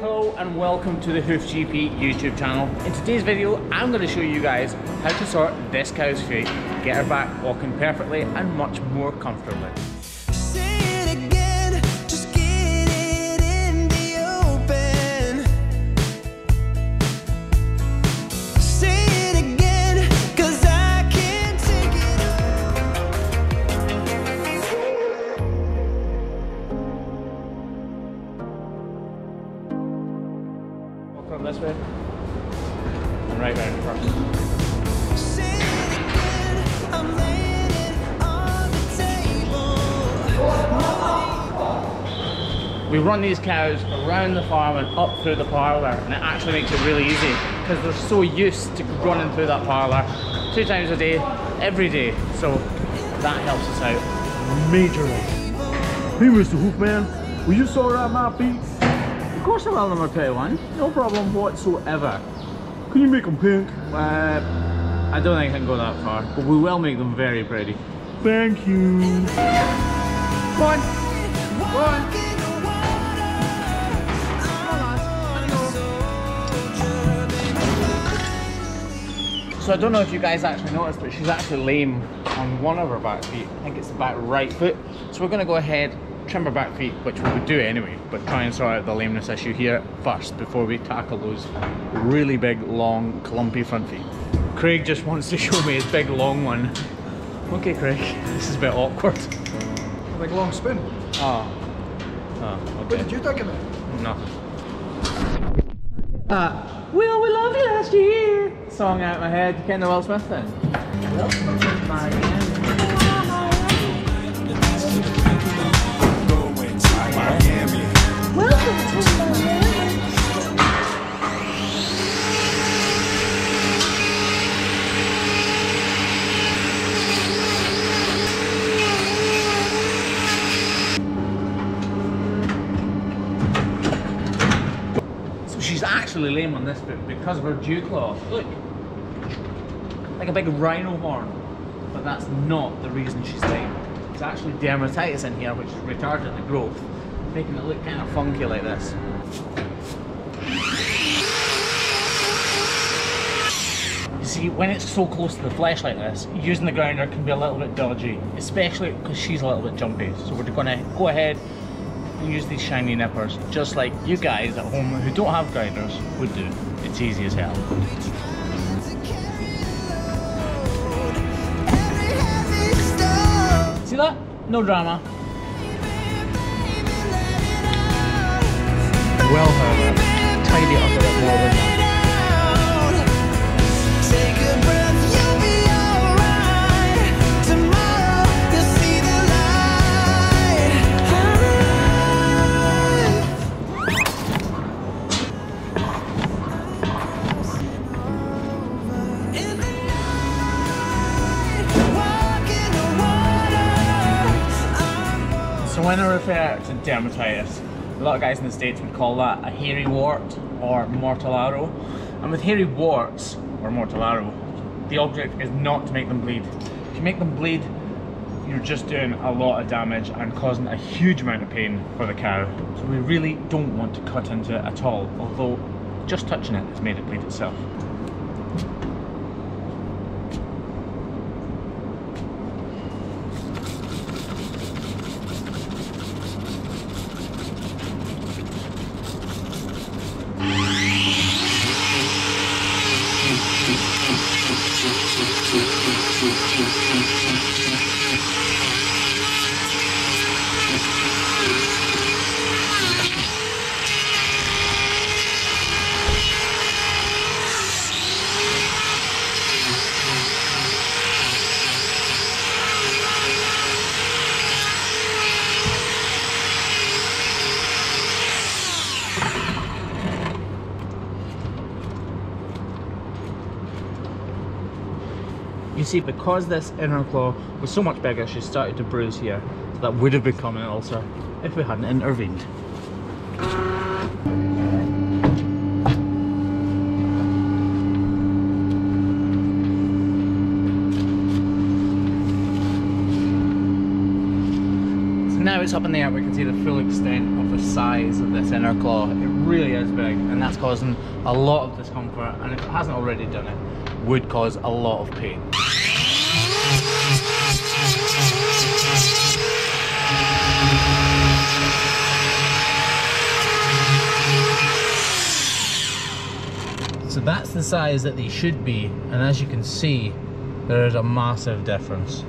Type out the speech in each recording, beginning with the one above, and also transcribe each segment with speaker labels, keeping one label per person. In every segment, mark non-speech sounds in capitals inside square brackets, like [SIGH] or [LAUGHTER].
Speaker 1: Hello and welcome to the Hoof GP YouTube channel. In today's video, I'm going to show you guys how to sort this cow's feet, get her back walking perfectly and much more comfortably. We run these cows around the farm and up through the parlour and it actually makes it really easy because they're so used to running through that parlour two times a day, every day. So that helps us out majorly.
Speaker 2: Hey, Mr. Hoofman, will you sort out my feet?
Speaker 1: Of course I will, number 21. No problem whatsoever.
Speaker 2: Can you make them pink?
Speaker 1: Uh, I don't think I can go that far, but we will make them very pretty.
Speaker 2: Thank you.
Speaker 1: Come on! So I don't know if you guys actually noticed, but she's actually lame on one of her back feet. I think it's the back right foot. So we're gonna go ahead, trim her back feet, which we would do anyway, but try and sort out the lameness issue here first before we tackle those really big, long, clumpy front feet. Craig just wants to [LAUGHS] show me his big, long one. Okay, Craig, [LAUGHS] this is a bit awkward.
Speaker 3: Like a long spoon.
Speaker 1: Oh. Oh, okay.
Speaker 3: What did you think of it?
Speaker 1: Nothing. Uh, Will We Love You Last Year song out of my head. Ken the Will Smith thing. So she's actually lame on this bit because of her dew claw. Look. Like a big rhino horn. But that's not the reason she's lame. It's actually dermatitis in here which is retarding the growth, making it look kind of funky like this. You see, when it's so close to the flesh like this, using the grinder can be a little bit dodgy, especially because she's a little bit jumpy. So we're gonna go ahead and use these shiny nippers, just like you guys at home who don't have grinders would do. It's easy as hell. That? No drama. Well, however, tidy up a bit more than that. Dermatitis, a lot of guys in the States would call that a hairy wart or mortellaro. And with hairy warts, or mortellaro, the object is not to make them bleed. If you make them bleed, you're just doing a lot of damage and causing a huge amount of pain for the cow. So we really don't want to cut into it at all, although just touching it has made it bleed itself. You see, because this inner claw was so much bigger, she started to bruise here. So that would have become an ulcer if we hadn't intervened. So now it's up in the air, we can see the full extent of the size of this inner claw. It really is big, and that's causing a lot of discomfort. And if it hasn't already done it, would cause a lot of pain. So that's the size that they should be, and as you can see, there is a massive difference.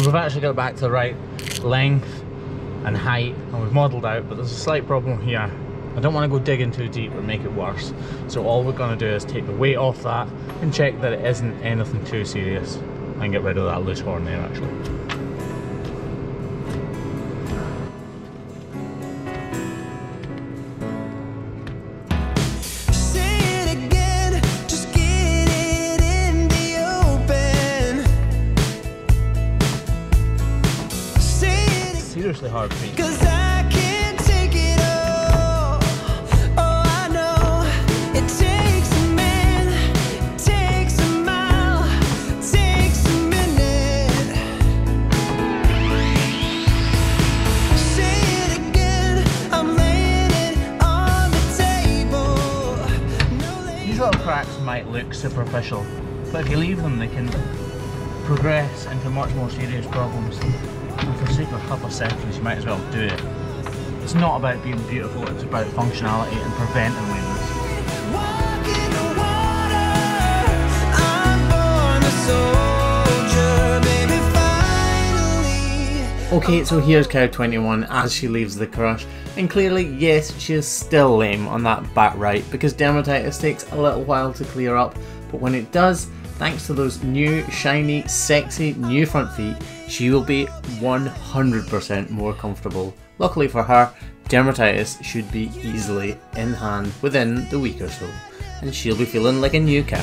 Speaker 1: So we've actually got back to the right length and height and we've modelled out but there's a slight problem here. I don't want to go digging too deep or make it worse. So all we're going to do is take the weight off that and check that it isn't anything too serious and get rid of that loose horn there actually. Hard for me.
Speaker 4: Cause I can't take it all. Oh, I know it takes a man, takes a mile, takes a minute. Say it again, I'm laying it on the table. No
Speaker 1: These little cracks might look superficial, but if you leave them, they can progress into much more serious problems. And for the sake of a couple of seconds, you might as well do it. It's not about being beautiful, it's about functionality and preventing lameness.
Speaker 4: Walk in the water. I'm born a soldier, baby. Finally.
Speaker 1: Okay, so here's Cow 21 as she leaves the crush. And clearly, yes, she is still lame on that back right because dermatitis takes a little while to clear up. But when it does, thanks to those new, shiny, sexy new front feet, she will be 100% more comfortable. Luckily for her, dermatitis should be easily in hand within the week or so. And she'll be feeling like a new cow.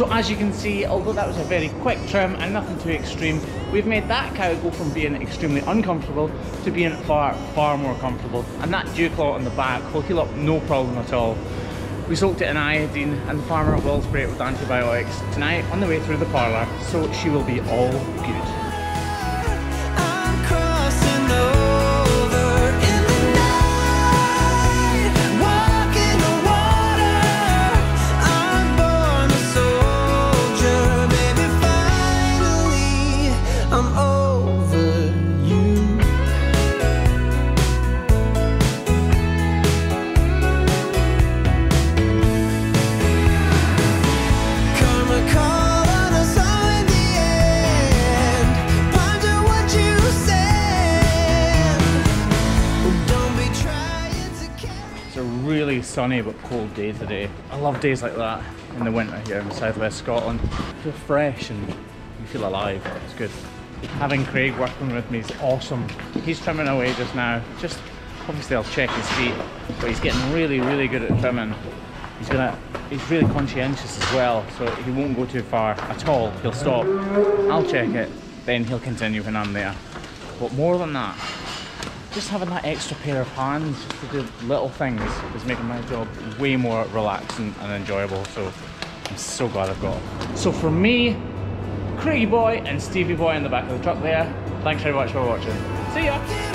Speaker 1: So as you can see, although that was a very quick trim and nothing too extreme, we've made that cow go from being extremely uncomfortable to being far, far more comfortable. And that dew claw on the back will heal up no problem at all. We soaked it in iodine and the farmer will spray it with antibiotics tonight on the way through the parlour, so she will be all good. Sunny but cold day today. I love days like that in the winter here in southwest Scotland. Feel fresh and you feel alive. It's good. Having Craig working with me is awesome. He's trimming away just now. Just obviously I'll check his feet, but he's getting really, really good at trimming. He's gonna, he's really conscientious as well, so he won't go too far at all. He'll stop, I'll check it, then he'll continue when I'm there. But more than that, just having that extra pair of hands to do little things is making my job way more relaxing and enjoyable. So I'm so glad I've got. it. So for me, Craigie Boy and Stevie Boy in the back of the truck there, thanks very much for watching. See ya!